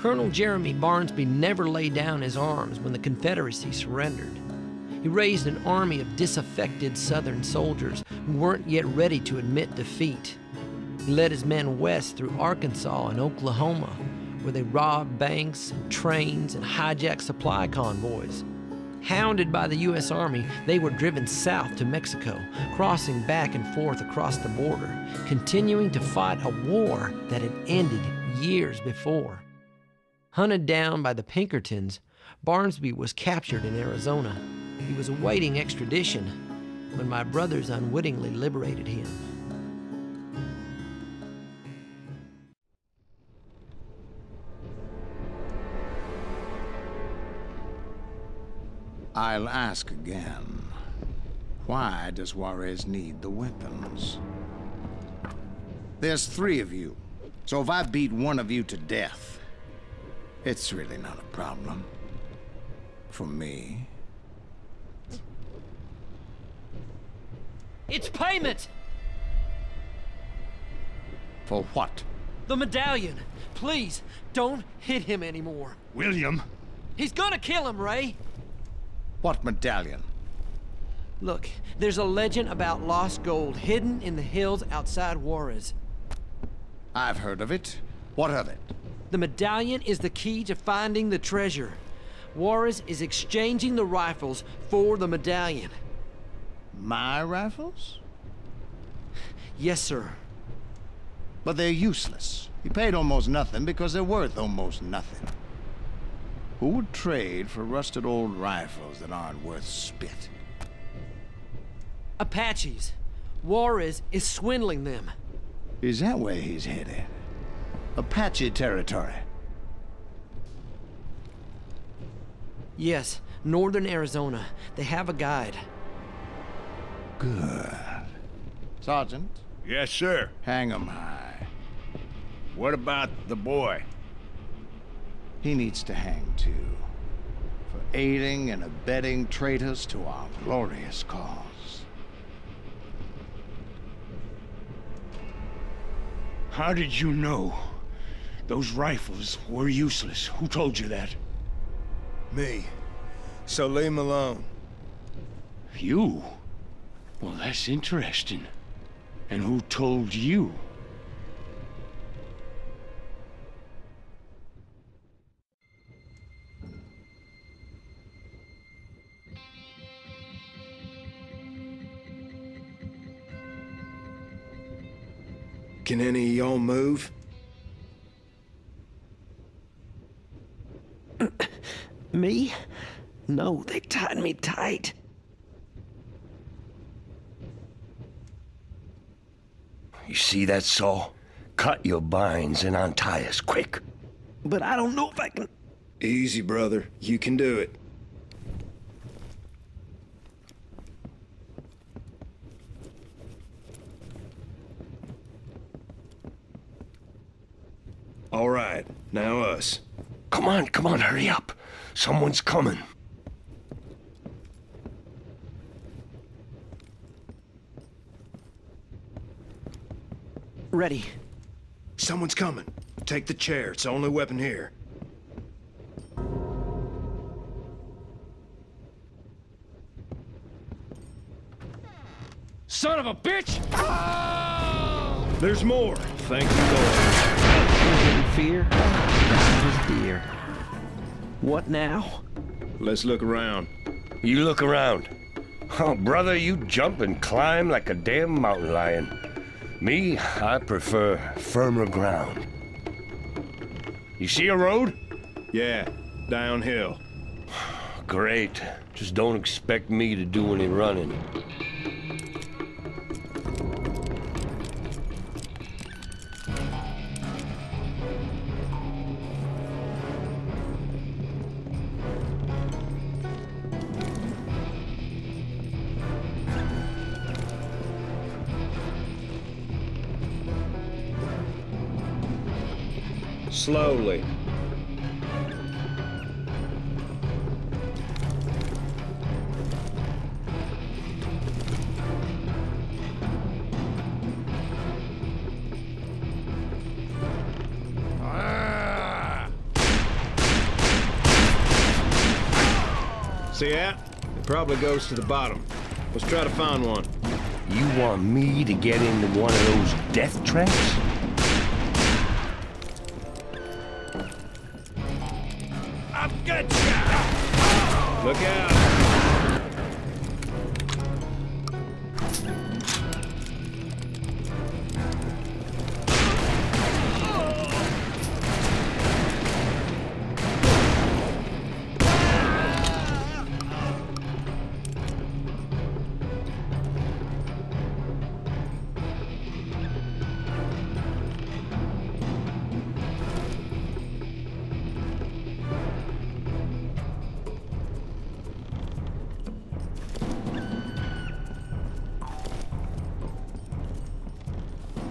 Colonel Jeremy Barnsby never laid down his arms when the Confederacy surrendered. He raised an army of disaffected Southern soldiers who weren't yet ready to admit defeat. He led his men west through Arkansas and Oklahoma, where they robbed banks and trains and hijacked supply convoys. Hounded by the U.S. Army, they were driven south to Mexico, crossing back and forth across the border, continuing to fight a war that had ended years before. Hunted down by the Pinkertons, Barnsby was captured in Arizona. He was awaiting extradition when my brothers unwittingly liberated him. I'll ask again. Why does Juarez need the weapons? There's three of you, so if I beat one of you to death, it's really not a problem. For me. It's payment! For what? The medallion! Please, don't hit him anymore. William! He's gonna kill him, Ray! What medallion? Look, there's a legend about lost gold hidden in the hills outside Juarez. I've heard of it. What of it? The medallion is the key to finding the treasure. Juarez is exchanging the rifles for the medallion. My rifles? Yes, sir. But they're useless. He paid almost nothing because they're worth almost nothing. Who would trade for rusted old rifles that aren't worth spit? Apaches. Juarez is swindling them. Is that where he's headed? Apache territory. Yes, northern Arizona. They have a guide. Good. Sergeant, Yes, sir. hang 'em high. What about the boy? He needs to hang too. For aiding and abetting traitors to our glorious cause. How did you know? Those rifles were useless. Who told you that? Me. So leave him alone. You? Well, that's interesting. And who told you? Can any of y'all move? Me? No, they tied me tight. You see that saw? Cut your binds and untie us quick. But I don't know if I can. Easy, brother. You can do it. All right, now us. Come on, come on, hurry up. Someone's coming. Ready. Someone's coming. Take the chair. It's the only weapon here. Son of a bitch! There's more. Thank you, Lord. In fear, God dear. What now? Let's look around. You look around. Oh, brother, you jump and climb like a damn mountain lion. Me, I prefer firmer ground. You see a road? Yeah, downhill. Great. Just don't expect me to do any running. Slowly. Ah. See that? It probably goes to the bottom. Let's try to find one. You want me to get into one of those death traps? Look out!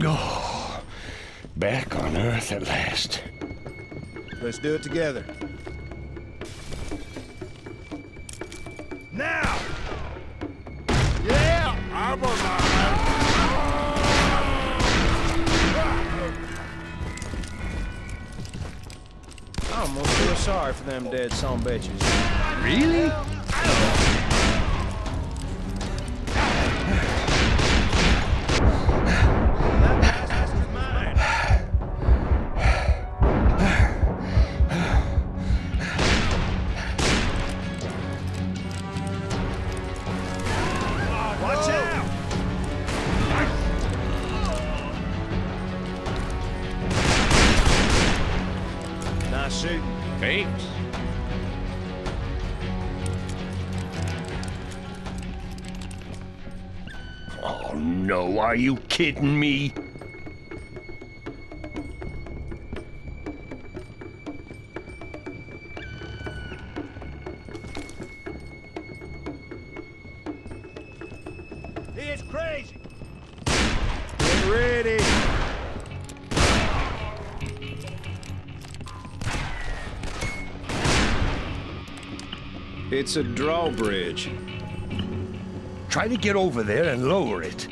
Oh, back on Earth at last. Let's do it together. Now! Yeah, I'm alive. I almost feel sorry for them dead son bitches. Really? Are you kidding me? He is crazy! Get ready! It's a drawbridge. Try to get over there and lower it.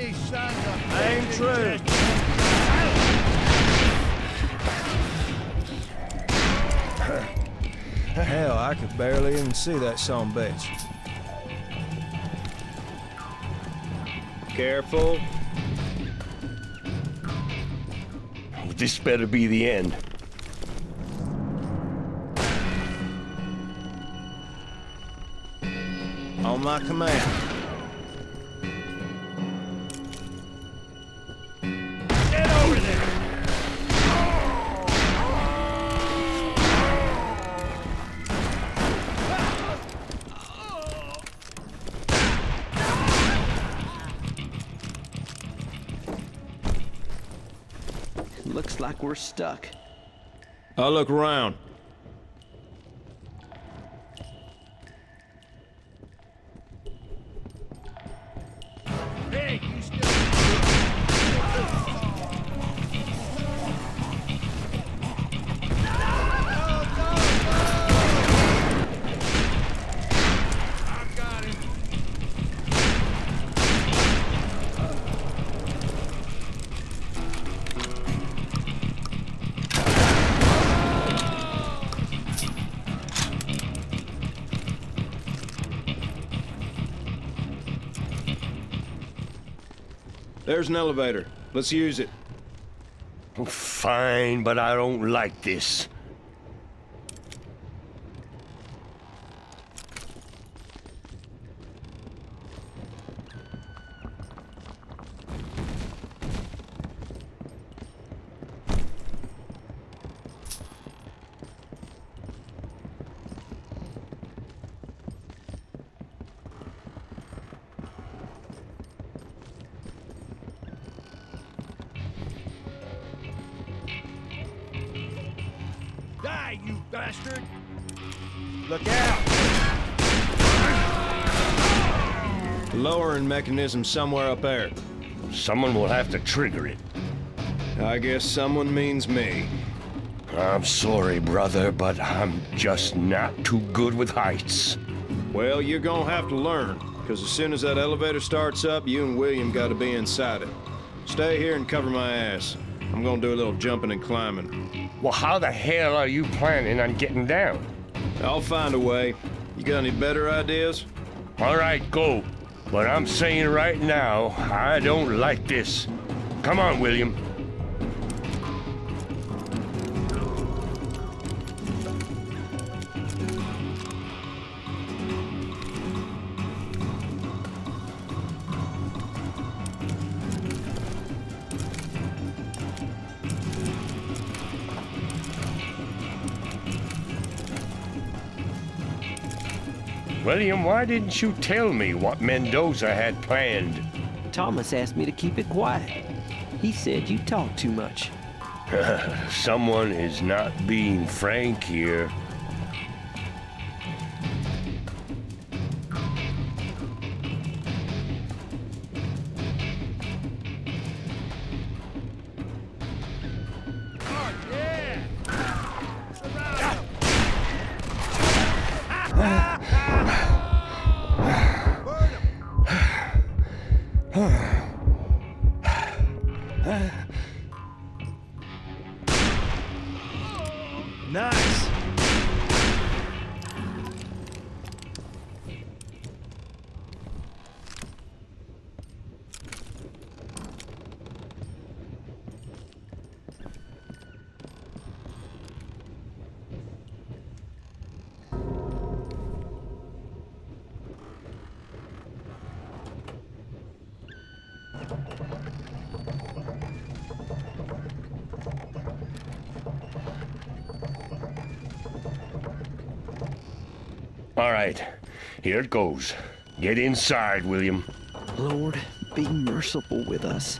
Aim true. Hell, I could barely even see that son bitch. Careful. This better be the end. On my command. We're stuck. I'll look around. There's an elevator. Let's use it. Oh, fine, but I don't like this. Die, you bastard! Look out! Lowering mechanism somewhere up there. Someone will have to trigger it. I guess someone means me. I'm sorry, brother, but I'm just not too good with heights. Well, you're gonna have to learn, because as soon as that elevator starts up, you and William gotta be inside it. Stay here and cover my ass. I'm gonna do a little jumping and climbing. Well, how the hell are you planning on getting down? I'll find a way. You got any better ideas? All right, go. But I'm saying right now, I don't like this. Come on, William. William, why didn't you tell me what Mendoza had planned? Thomas asked me to keep it quiet. He said you talk too much. Someone is not being frank here. Right, here it goes. Get inside, William. Lord, be merciful with us.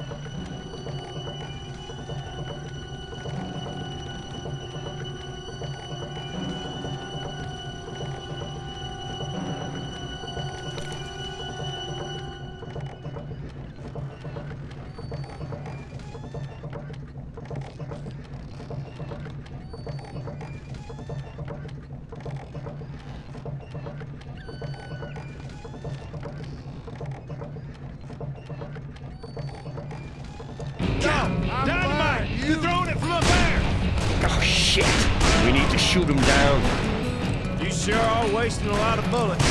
Shit! We need to shoot him down. You sure are wasting a lot of bullets.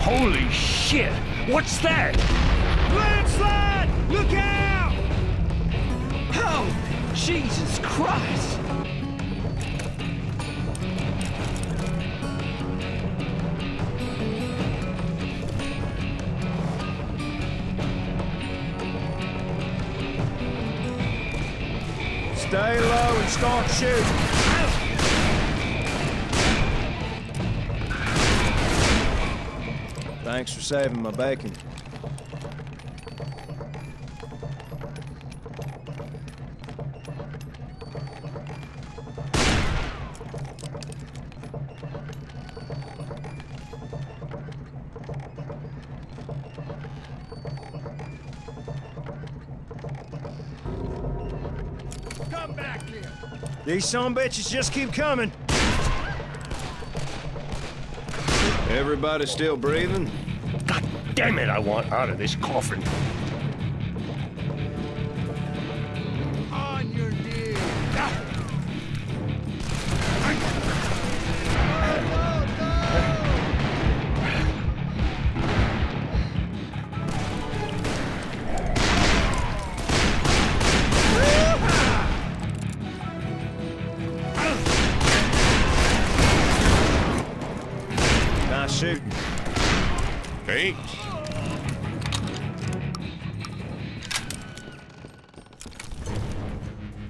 Holy shit! What's that? Shooting. Thanks for saving my bacon. These some bitches just keep coming. Everybody still breathing? God damn it, I want out of this coffin.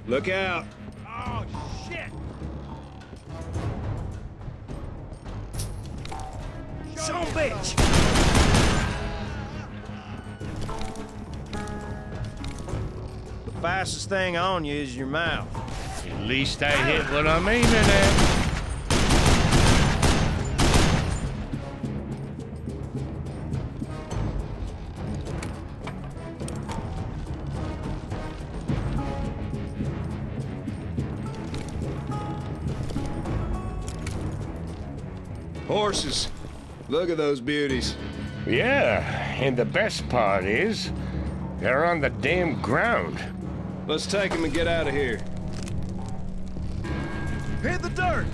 Look out. Oh, shit. Son bitch. The fastest thing on you is your mouth. At least I hit what I'm aiming at. Horses. Look at those beauties. Yeah, and the best part is, they're on the damn ground. Let's take them and get out of here. Hit the dirt!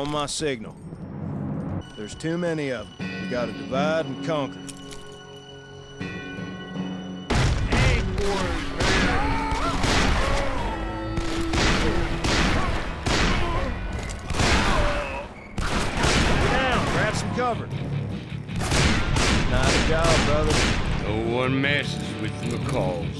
On my signal. There's too many of them. We gotta divide and conquer. Down, grab some cover. Nice job, brother. No one messes with the McCalls.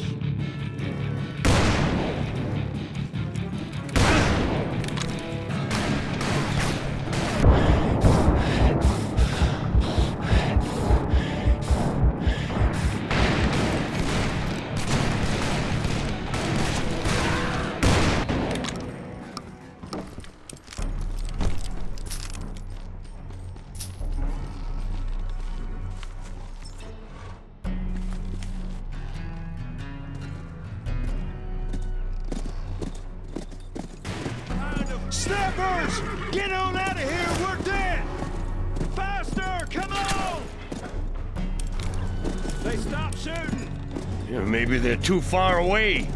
Maybe they're too far away.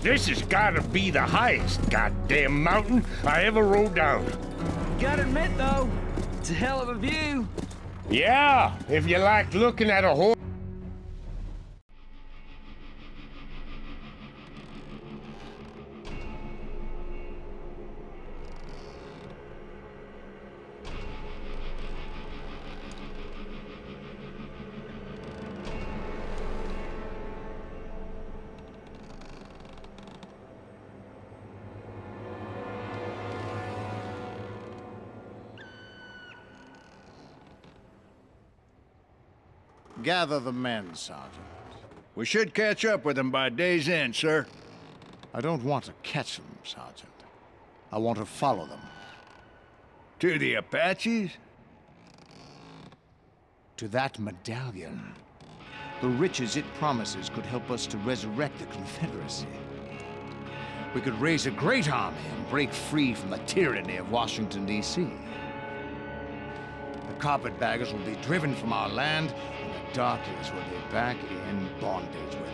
This has gotta be the highest goddamn mountain I ever rode down. Gotta admit, though, it's a hell of a view. Yeah, if you like looking at a horse. Gather the men, Sergeant. We should catch up with them by day's end, sir. I don't want to catch them, Sergeant. I want to follow them. To the Apaches? To that medallion. The riches it promises could help us to resurrect the Confederacy. We could raise a great army and break free from the tyranny of Washington, D.C. The carpetbaggers will be driven from our land, and the Darkies will be back in bondage